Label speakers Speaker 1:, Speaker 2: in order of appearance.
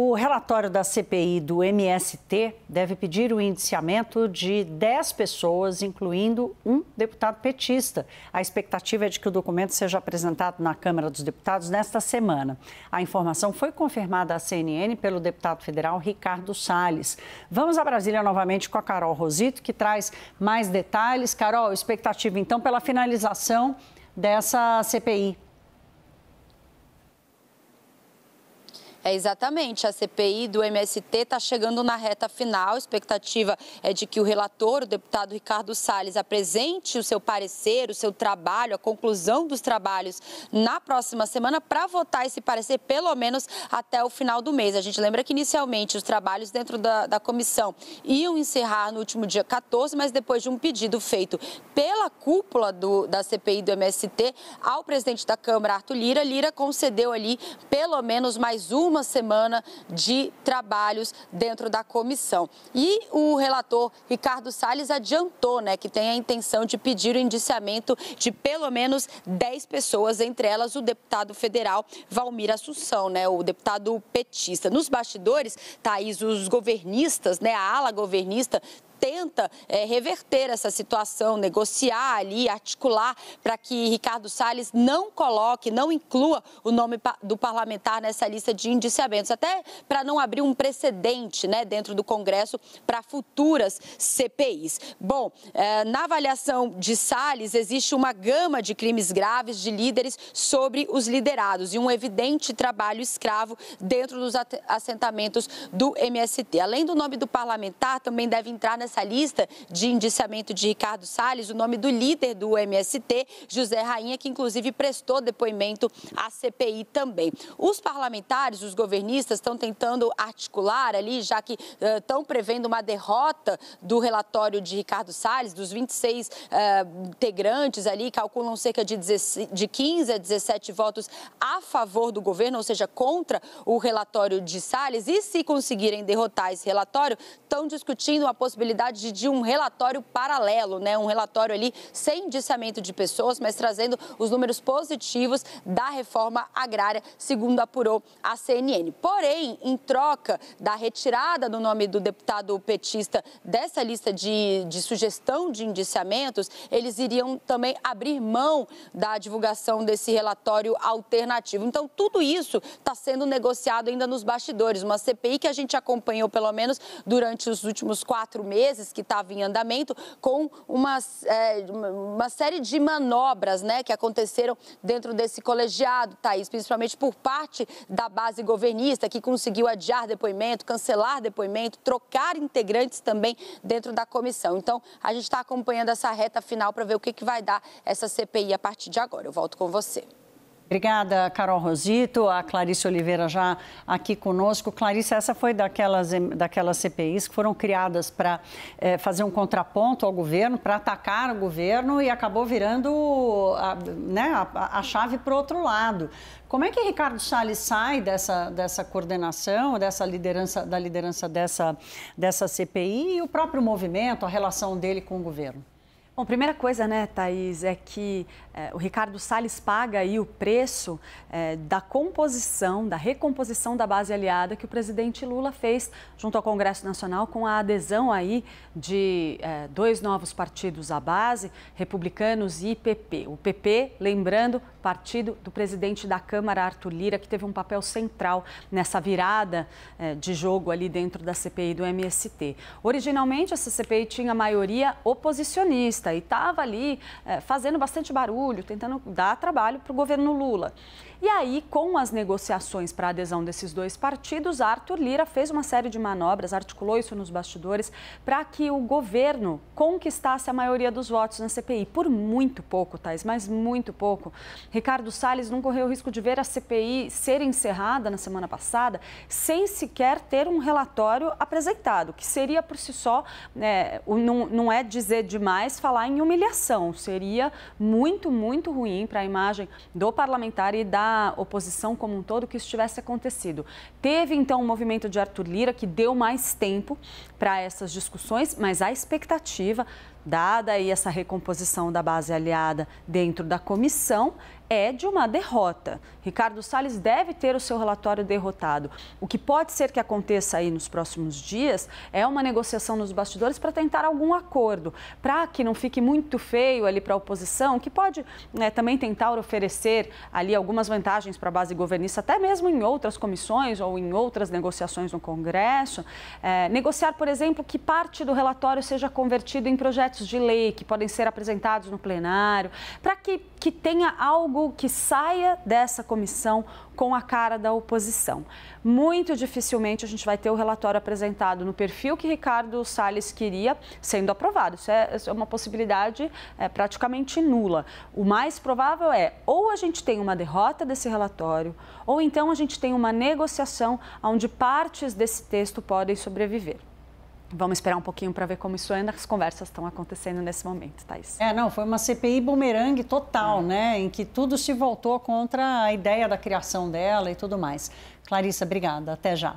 Speaker 1: O relatório da CPI do MST deve pedir o indiciamento de 10 pessoas, incluindo um deputado petista. A expectativa é de que o documento seja apresentado na Câmara dos Deputados nesta semana. A informação foi confirmada à CNN pelo deputado federal Ricardo Salles. Vamos a Brasília novamente com a Carol Rosito, que traz mais detalhes. Carol, expectativa então pela finalização dessa CPI.
Speaker 2: É exatamente. A CPI do MST está chegando na reta final. A expectativa é de que o relator, o deputado Ricardo Salles, apresente o seu parecer, o seu trabalho, a conclusão dos trabalhos na próxima semana para votar esse parecer pelo menos até o final do mês. A gente lembra que inicialmente os trabalhos dentro da, da comissão iam encerrar no último dia 14, mas depois de um pedido feito pela cúpula do, da CPI do MST ao presidente da Câmara, Arthur Lira, Lira concedeu ali pelo menos mais uma uma semana de trabalhos dentro da comissão. E o relator Ricardo Salles adiantou né, que tem a intenção de pedir o indiciamento de pelo menos 10 pessoas, entre elas o deputado federal Valmir Assunção, né, o deputado petista. Nos bastidores, Thaís, os governistas, né, a ala governista tenta é, reverter essa situação, negociar ali, articular para que Ricardo Salles não coloque, não inclua o nome do parlamentar nessa lista de indiciamentos, até para não abrir um precedente né, dentro do Congresso para futuras CPIs. Bom, é, na avaliação de Salles, existe uma gama de crimes graves de líderes sobre os liderados e um evidente trabalho escravo dentro dos assentamentos do MST. Além do nome do parlamentar, também deve entrar nessa nessa lista de indiciamento de Ricardo Salles o nome do líder do MST, José Rainha, que inclusive prestou depoimento à CPI também. Os parlamentares, os governistas, estão tentando articular ali, já que uh, estão prevendo uma derrota do relatório de Ricardo Salles, dos 26 uh, integrantes ali, calculam cerca de, 16, de 15 a 17 votos a favor do governo, ou seja, contra o relatório de Salles. E se conseguirem derrotar esse relatório, estão discutindo a possibilidade de um relatório paralelo, né? um relatório ali sem indiciamento de pessoas, mas trazendo os números positivos da reforma agrária, segundo apurou a CNN. Porém, em troca da retirada do nome do deputado petista dessa lista de, de sugestão de indiciamentos, eles iriam também abrir mão da divulgação desse relatório alternativo. Então, tudo isso está sendo negociado ainda nos bastidores. Uma CPI que a gente acompanhou, pelo menos, durante os últimos quatro meses que estava em andamento, com uma, é, uma série de manobras né, que aconteceram dentro desse colegiado, Thaís, principalmente por parte da base governista, que conseguiu adiar depoimento, cancelar depoimento, trocar integrantes também dentro da comissão. Então, a gente está acompanhando essa reta final para ver o que, que vai dar essa CPI a partir de agora. Eu volto com você.
Speaker 1: Obrigada, Carol Rosito. A Clarice Oliveira já aqui conosco. Clarice, essa foi daquelas, daquelas CPIs que foram criadas para é, eh, fazer um contraponto ao governo, para atacar o governo e acabou virando a, né, a, a chave para o outro lado. Como é que Ricardo Salles sai dessa, dessa coordenação, dessa liderança, da liderança dessa, dessa CPI e o próprio movimento, a relação dele com o governo?
Speaker 3: Bom, primeira coisa, né, Thaís, é que é, o Ricardo Salles paga aí o preço é, da composição, da recomposição da base aliada que o presidente Lula fez junto ao Congresso Nacional com a adesão aí de é, dois novos partidos à base, republicanos e PP. O PP, lembrando, partido do presidente da Câmara, Arthur Lira, que teve um papel central nessa virada é, de jogo ali dentro da CPI do MST. Originalmente, essa CPI tinha maioria oposicionista e estava ali é, fazendo bastante barulho, tentando dar trabalho para o governo Lula. E aí, com as negociações para a adesão desses dois partidos, Arthur Lira fez uma série de manobras, articulou isso nos bastidores, para que o governo conquistasse a maioria dos votos na CPI. Por muito pouco, Thais, mas muito pouco. Ricardo Salles não correu o risco de ver a CPI ser encerrada na semana passada sem sequer ter um relatório apresentado, que seria por si só, né, não, não é dizer demais falar em humilhação, seria muito, muito ruim para a imagem do parlamentar e da oposição como um todo que isso tivesse acontecido. Teve então o um movimento de Arthur Lira que deu mais tempo para essas discussões, mas a expectativa, dada aí essa recomposição da base aliada dentro da comissão, é de uma derrota. Ricardo Salles deve ter o seu relatório derrotado. O que pode ser que aconteça aí nos próximos dias é uma negociação nos bastidores para tentar algum acordo, para que não fique muito feio ali para a oposição, que pode né, também tentar oferecer ali algumas vantagens para a base governista, até mesmo em outras comissões ou em outras negociações no Congresso. É, negociar, por exemplo, que parte do relatório seja convertido em projetos de lei que podem ser apresentados no plenário, para que, que tenha algo que saia dessa comissão com a cara da oposição. Muito dificilmente a gente vai ter o relatório apresentado no perfil que Ricardo Salles queria sendo aprovado. Isso é, isso é uma possibilidade é, praticamente nula. O mais provável é ou a gente tem uma derrota desse relatório, ou então a gente tem uma negociação onde partes desse texto podem sobreviver. Vamos esperar um pouquinho para ver como isso anda. As conversas estão acontecendo nesse momento, Thais.
Speaker 1: É, não, foi uma CPI bumerangue total, é. né? Em que tudo se voltou contra a ideia da criação dela e tudo mais. Clarissa, obrigada. Até já.